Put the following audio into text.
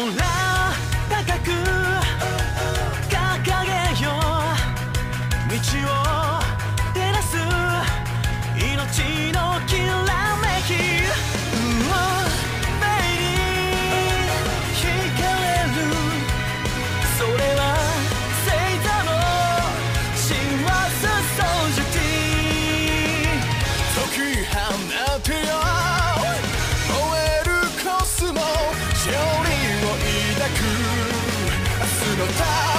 高く掲げよう。道を照らす命の記憶明日のた